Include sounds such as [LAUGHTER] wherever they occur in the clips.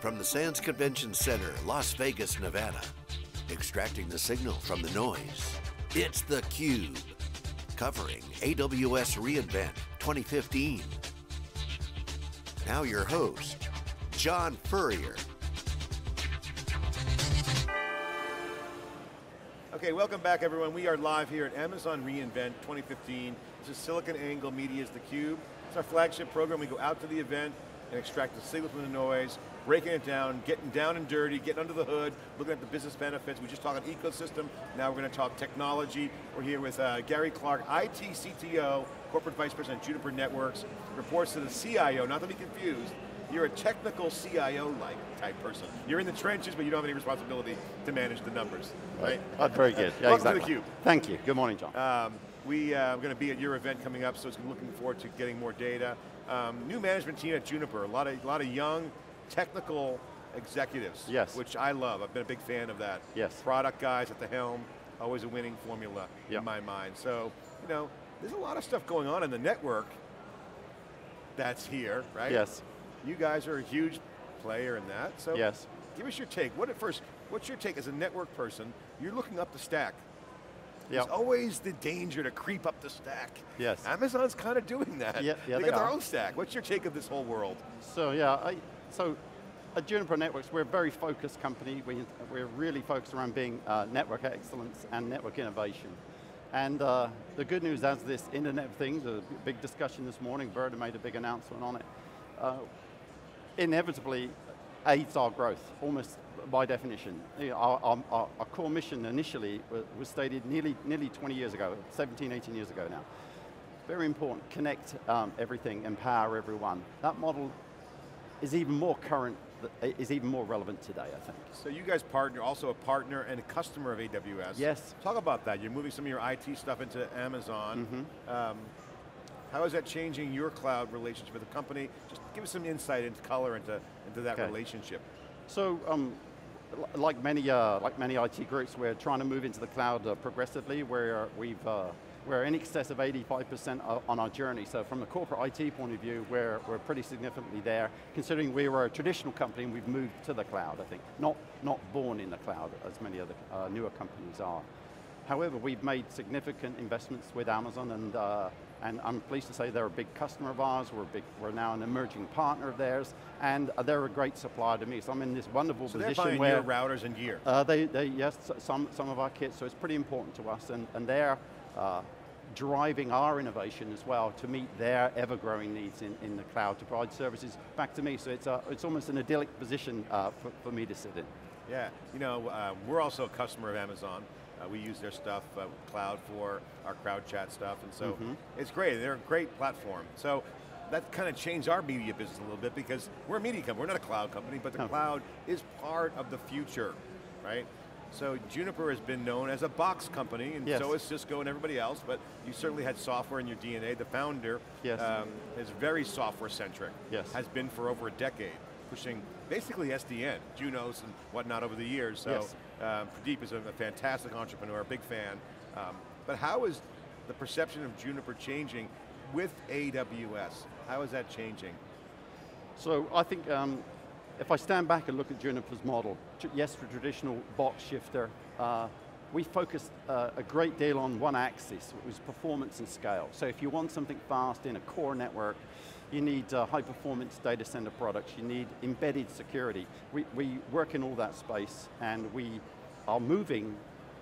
From the Sands Convention Center, Las Vegas, Nevada, extracting the signal from the noise, it's theCUBE, covering AWS reInvent 2015. Now your host, John Furrier. Okay, welcome back everyone. We are live here at Amazon reInvent 2015. This is SiliconANGLE Media's theCUBE. It's our flagship program. We go out to the event and extract the signal from the noise, breaking it down, getting down and dirty, getting under the hood, looking at the business benefits. We just talked ecosystem, now we're going to talk technology. We're here with uh, Gary Clark, IT CTO, Corporate Vice President, Juniper Networks, reports to the CIO, not to be confused, you're a technical CIO-like type person. You're in the trenches, but you don't have any responsibility to manage the numbers, right? Oh, very good, [LAUGHS] yeah, Welcome exactly. to theCUBE. Thank you, good morning, John. Um, we uh, are going to be at your event coming up, so it's looking forward to getting more data. Um, new management team at Juniper, a lot of, a lot of young, technical executives. Yes. Which I love, I've been a big fan of that. Yes. Product guys at the helm, always a winning formula Yep. in my mind. So, you know, there's a lot of stuff going on in the network that's here, right? Yes, You guys are a huge player in that, so yes. give us your take. What at first, what's your take as a network person? You're looking up the stack. Yep. There's always the danger to creep up the stack. Yes. Amazon's kind of doing that. Yeah, yeah, they, they got their own stack. What's your take of this whole world? So yeah, I, so at Juniper Networks, we're a very focused company. We, we're really focused around being uh, network excellence and network innovation. And uh, the good news as this Internet of Things, a big discussion this morning, Werner made a big announcement on it, uh, inevitably aids our growth, almost by definition. Our, our, our, core mission initially was, stated nearly, nearly 20 years ago, 17, 18 years ago now. Very important, connect um, everything, empower everyone. That model is even more current, is even more relevant today, I think. So you guys partner, also a partner and a customer of AWS. Yes. Talk about that. You're moving some of your IT stuff into Amazon. Mm-hmm. Um, how is that changing your cloud relationship with the company? Just give us some insight into color into, into that Okay. relationship. So, um, like many, uh, like many IT groups, we're trying to move into the cloud uh, progressively. Where we've, uh, we're in excess of 85% on our journey. So, from a corporate IT point of view, we're we're pretty significantly there. Considering we were a traditional company and we've moved to the cloud, I think, not not born in the cloud as many other uh, newer companies are. However, we've made significant investments with Amazon and, uh, and I'm pleased to say they're a big customer of ours, we're, big, we're now an emerging partner of theirs, and they're a great supplier to me. So I'm in this wonderful So position where routers and gear. uh, they, they, yes, some, some of our kits, so it's pretty important to us, and, and they're uh, driving our innovation as well to meet their ever-growing needs in, in the cloud to provide services back to me. So it's, a, it's almost an idyllic position uh, for, for me to sit in. Yeah, you know, uh, we're also a customer of Amazon. Uh, we use their stuff, uh, cloud for our crowd chat stuff, and so Mhm. it's great. They're a great platform. So that kind of changed our media business a little bit because we're a media company. We're not a cloud company, but the No. cloud is part of the future, right? So Juniper has been known as a box company, and Yes. so is Cisco and everybody else, but you certainly had software in your DNA. The founder Yes. um, is very software centric. Yes. Has been for over a decade, pushing basically SDN, Junos and whatnot over the years. So Yes. Um, Pradeep is a, a fantastic entrepreneur, big fan. Um, but how is the perception of Juniper changing with AWS? How is that changing? So I think um, if I stand back and look at Juniper's model, yes, the traditional box shifter, uh, we focused uh, a great deal on one axis, which was performance and scale. So if you want something fast in a core network, you need uh, high performance data center products, you need embedded security. We, we work in all that space and we are moving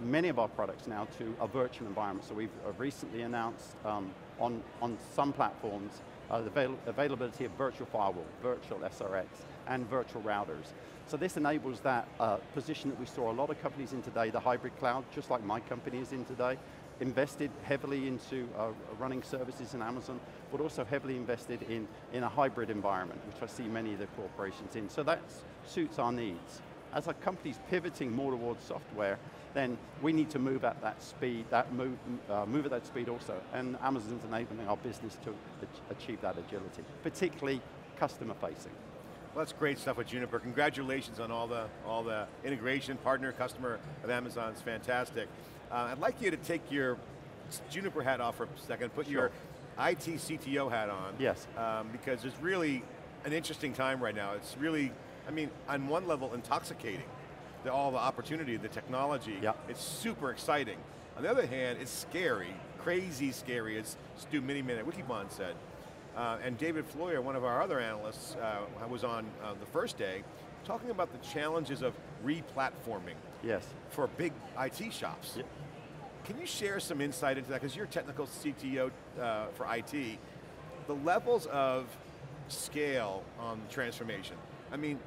many of our products now to a virtual environment. So we've uh, recently announced um, on, on some platforms uh, the avail availability of virtual firewall, virtual SRX, and virtual routers. So this enables that uh, position that we saw a lot of companies in today, the hybrid cloud, just like my company is in today, invested heavily into uh, running services in Amazon, but also heavily invested in, in a hybrid environment, which I see many of the corporations in. So that suits our needs. As our company's pivoting more towards software, then we need to move at that speed, that move, uh, move at that speed also. And Amazon's enabling our business to achieve that agility, particularly customer facing. Well, that's great stuff with Juniper. Congratulations on all the all the integration, partner, customer of Amazon. It's fantastic. Uh, I'd like you to take your Juniper hat off for a second, put your IT CTO hat on. Yes. Um, because it's really an interesting time right now. It's really I mean, on one level, intoxicating. The, all the opportunity, the technology, Yep. it's super exciting. On the other hand, it's scary, crazy scary, as Stu Miniman at Wikibon said. Uh, and David Floyer, one of our other analysts, uh, was on uh, the first day, talking about the challenges of re-platforming Yes. for big IT shops. Yep. Can you share some insight into that? Because you're technical CTO uh, for IT. The levels of scale on transformation. I mean,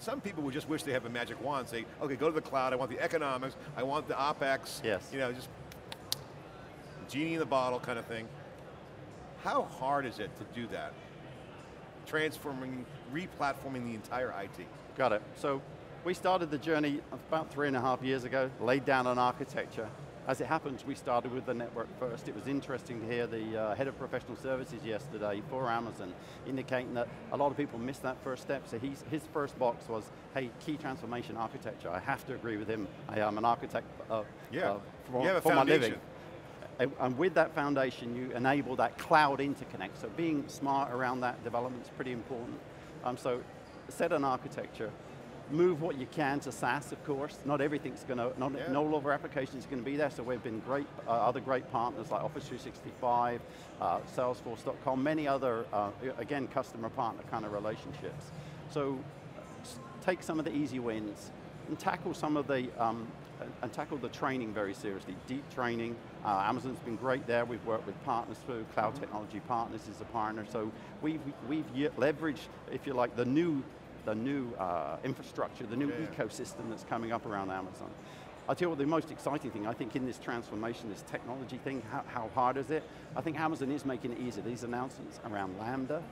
some people would just wish they have a magic wand, say, okay, go to the cloud, I want the economics, I want the OpEx, Yes. you know, just genie in the bottle kind of thing. How hard is it to do that? Transforming, re-platforming the entire IT. Got it. So we started the journey about three and a half years ago, laid down an architecture. As it happens, we started with the network first. It was interesting to hear the uh, head of professional services yesterday for Amazon indicating that a lot of people missed that first step. So he's, his first box was, hey, key transformation architecture. I have to agree with him. I am an architect uh, Yeah, uh, for, you have a my living. And- And with that foundation, you enable that cloud interconnect. So being smart around that development is pretty important. Um, so set an architecture, move what you can to SaaS, of course. Not everything's going to, not, Yeah. not all of our applications are going to be there, so we've been great, uh, other great partners like Office 365, uh, Salesforce.com, many other, uh, again, customer partner kind of relationships. So take some of the easy wins and tackle some of the, um, and- and tackle the training very seriously. Deep training, uh, Amazon's been great there. We've worked with partners through, Cloud Technology Partners is a partner. So we've, we've leveraged, if you like, the new, the new uh, infrastructure, the new Yeah. ecosystem that's coming up around Amazon. I'll tell you what the most exciting thing, I think in this transformation, this technology thing, how, how hard is it? I think Amazon is making it easier. These announcements around Lambda,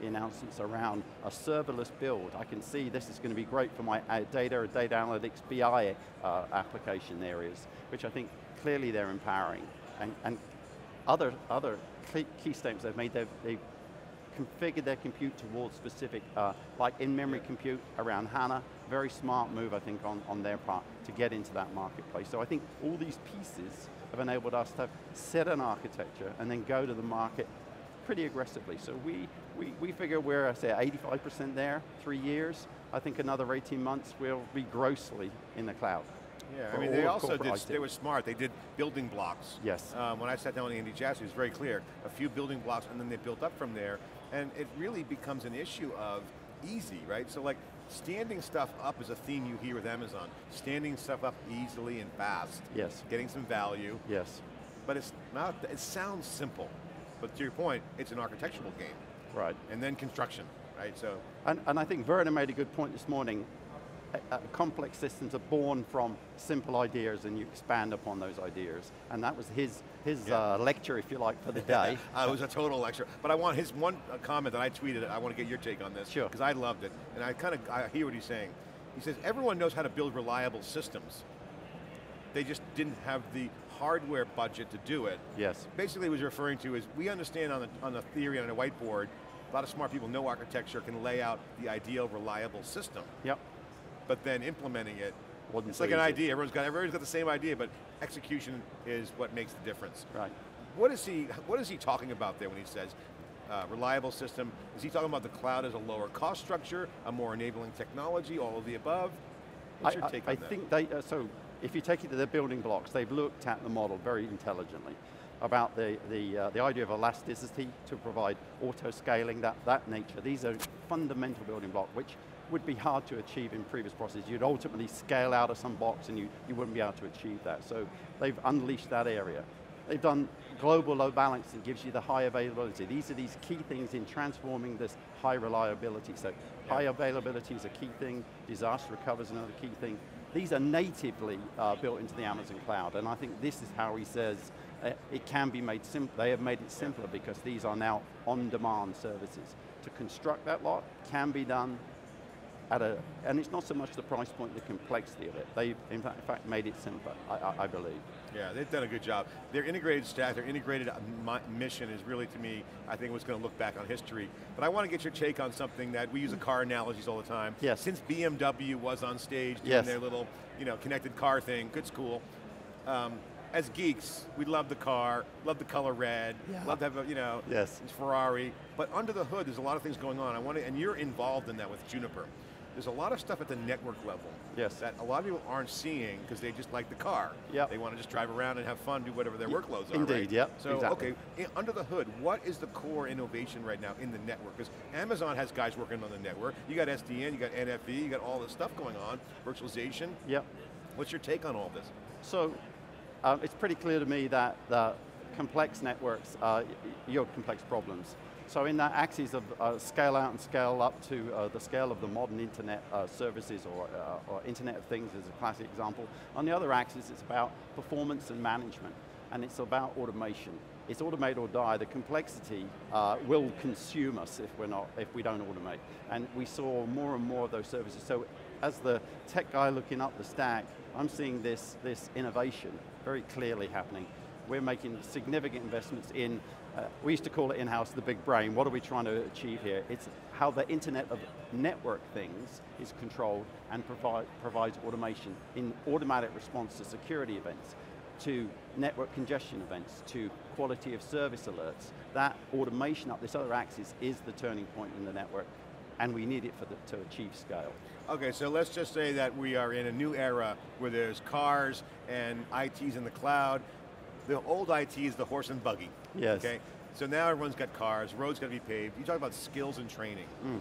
the announcements around a serverless build. I can see this is going to be great for my uh, data, data analytics, BI uh, application areas, which I think clearly they're empowering. And, and other, other key, key statements they've made, they've, they've configured their compute towards specific, uh, like in-memory compute around HANA, very smart move, I think, on, on their part to get into that marketplace. So I think all these pieces have enabled us to set an architecture and then go to the market pretty aggressively. So we, we, we figure we're, I say, 85% there, three years. I think another 18 months we'll be grossly in the cloud. Yeah, I mean, they also did, corporate they were smart. They did building blocks. Yes. Um, when I sat down with Andy Jassy, it was very clear. A few building blocks, and then they built up from there. And it really becomes an issue of easy, right? So like, standing stuff up is a theme you hear with Amazon. Standing stuff up easily and fast. Yes. Getting some value. Yes, But it's not, it sounds simple. But to your point, it's an architectural game. right. And then construction, right? So, And, and I think Werner made a good point this morning. Uh, complex systems are born from simple ideas and you expand upon those ideas. And that was his, his Yeah. uh, lecture, if you like, for the [LAUGHS] day. Uh, it was a total lecture. But I want his one uh, comment that I tweeted, I want to get your take on this. Sure. Because I loved it. And I kind of I hear what he's saying. He says, everyone knows how to build reliable systems. They just didn't have the hardware budget to do it. yes, Basically what he's referring to is, we understand on the, on the theory on a whiteboard, a lot of smart people know architecture, can lay out the ideal reliable system. yep. But then implementing it, Wasn't it's so like an idea. Everyone's got, everyone's got the same idea, but execution is what makes the difference. Right. What is he, what is he talking about there when he says uh, reliable system? Is he talking about the cloud as a lower cost structure, a more enabling technology, all of the above? What's I, your take I on that? think they, uh, so if you take it to the building blocks, they've looked at the model very intelligently about the, the, uh, the idea of elasticity to provide auto-scaling, that, that nature. These are fundamental building blocks, which would be hard to achieve in previous processes. You'd ultimately scale out of some box and you, you wouldn't be able to achieve that. So they've unleashed that area. They've done global load balancing, gives you the high availability. These are these key things in transforming this high reliability. So high availability is a key thing, disaster recovery is another key thing. These are natively uh, built into the Amazon cloud, and I think this is how he says uh, it can be made simple. They have made it simpler because these are now on-demand services. To construct that lot can be done at a, and it's not so much the price point, the complexity of it. They've in fact, in fact made it simpler, I, I, I believe. Yeah, they've done a good job. Their integrated stack, their integrated uh, mission is really, to me, I think what's going to look back on history. But I want to get your take on something that we use the car analogies all the time. Yes. Since BMW was on stage doing Yes. their little, you know, connected car thing, good school. Um, as geeks, we love the car, love the color red, Yeah. love to have a, you know, Yes. Ferrari. But under the hood, there's a lot of things going on. I want to, and you're involved in that with Juniper. There's a lot of stuff at the network level Yes. that a lot of people aren't seeing because they just like the car. Yep. They want to just drive around and have fun, do whatever their workloads are. indeed, right? yep, So, exactly. okay, under the hood, what is the core innovation right now in the network? Because Amazon has guys working on the network. You got SDN, you got NFV, you got all this stuff going on, virtualization. Yep. What's your take on all this? So um, it's pretty clear to me that, that complex networks uh, yield complex problems. So in that axis of uh, scale out and scale up to uh, the scale of the modern internet uh, services or, uh, or Internet of Things is a classic example. On the other axis, it's about performance and management, and it's about automation. It's automate or die. The complexity uh, will consume us if we're not, if we don't automate. And we saw more and more of those services. So as the tech guy looking up the stack, I'm seeing this, this innovation very clearly happening. We're making significant investments in, uh, we used to call it in-house the big brain. What are we trying to achieve here? It's how the internet of network things is controlled and provide, provides automation in automatic response to security events, to network congestion events, to quality of service alerts. That automation up this other axis is the turning point in the network, and we need it for the, to achieve scale. Okay, so let's just say that we are in a new era where there's cars and IT's in the cloud. The old IT is the horse and buggy. Yes. Okay, so now everyone's got cars, roads got to be paved. You talk about skills and training. Mm.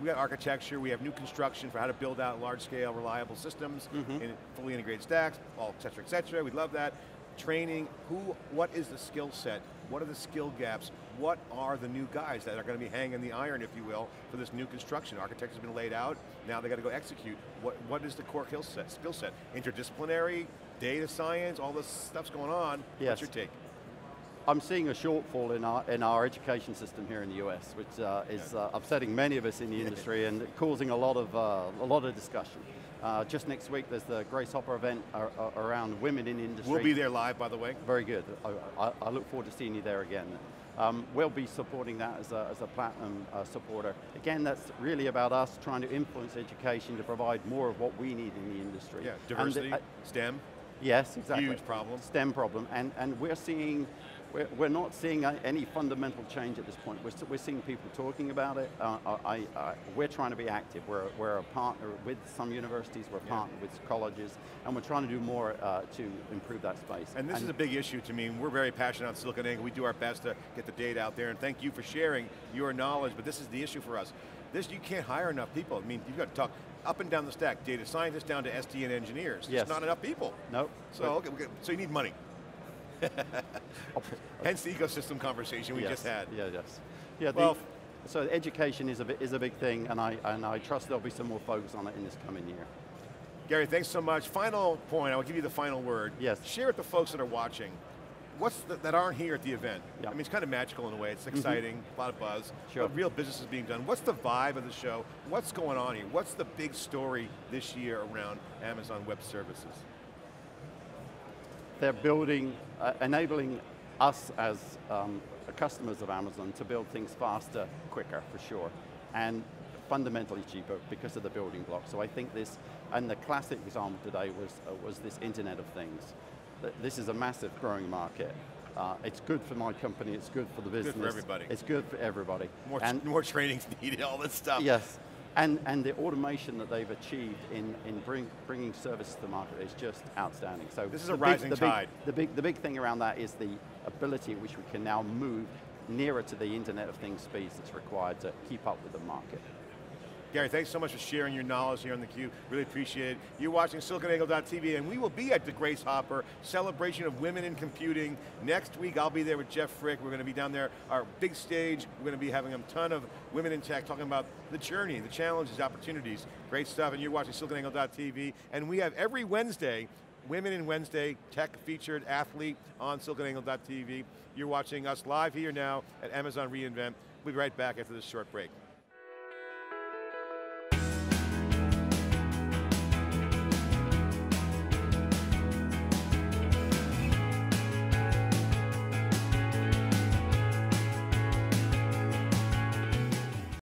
We got architecture, we have new construction for how to build out large scale, reliable systems Mm-hmm. in fully integrated stacks, all et cetera, et cetera. We love that. Training, who, what is the skill set? What are the skill gaps? What are the new guys that are going to be hanging the iron, if you will, for this new construction? Architecture's been laid out, now they got to go execute. What, what is the core skill set? Skill set? Interdisciplinary, data science, all this stuff's going on. Yes. What's your take? I'm seeing a shortfall in our, in our education system here in the US, which uh, is uh, upsetting many of us in the industry and causing a lot of, uh, a lot of discussion. Uh, just next week, there's the Grace Hopper event ar- ar- around women in industry. We'll be there live, by the way. Very good. I, I, I look forward to seeing you there again. Um, we'll be supporting that as a, as a platinum uh, supporter. Again, that's really about us trying to influence education to provide more of what we need in the industry. Yeah, diversity, uh, STEM. Yes, exactly. Huge problem. STEM problem, and, and we're seeing, we're, we're not seeing any fundamental change at this point. We're, we're seeing people talking about it. Uh, I, I, we're trying to be active. We're, we're a partner with some universities, we're a Yeah. partner with colleges, and we're trying to do more uh, to improve that space. And this is a big issue to me. We're very passionate on SiliconANGLE. We do our best to get the data out there, and thank you for sharing your knowledge, but this is the issue for us. This, you can't hire enough people. I mean, you've got to talk up and down the stack, data scientists down to SDN engineers. Yes. There's not enough people. Nope. So, okay, so you need money. [LAUGHS] Hence the ecosystem conversation we yes. just had. Yeah, yes. Yeah, the- Well- so education is a, bi- is a big thing, and I, and I trust there'll be some more focus on it in this coming year. Gary, thanks so much. Final point, I'll give you the final word. Yes. Share with the folks that are watching, what's the, that aren't here at the event. Yeah. I mean, it's kind of magical in a way. It's mm-hmm. exciting, a lot of buzz. Sure. But real business is being done. What's the vibe of the show? What's going on here? What's the big story this year around Amazon Web Services? They're building, uh, enabling us as um, customers of Amazon to build things faster, quicker, for sure, and fundamentally cheaper because of the building blocks. So I think this, and the classic example today was, uh, was this Internet of Things. This is a massive growing market. Uh, it's good for my company, it's good for the business. Good for everybody. It's good for everybody. More, and more training's [LAUGHS] needed, all this stuff. Yes, and, and the automation that they've achieved in, in bring, bringing services to the market is just outstanding. So This is a the rising the tide. the, big, the big thing around that is the ability which we can now move nearer to the Internet of Things speeds that's required to keep up with the market. Gary, thanks so much for sharing your knowledge here on theCUBE. Really appreciate it. You're watching SiliconANGLE.tv and we will be at the Grace Hopper celebration of women in computing. Next week, I'll be there with Jeff Frick. We're going to be down there, our big stage. We're going to be having a ton of women in tech talking about the journey, the challenges, opportunities. Great stuff, and you're watching SiliconANGLE.tv. And we have every Wednesday, Women in Wednesday, tech featured athlete on SiliconANGLE.tv. You're watching us live here now at Amazon reInvent. We'll be right back after this short break.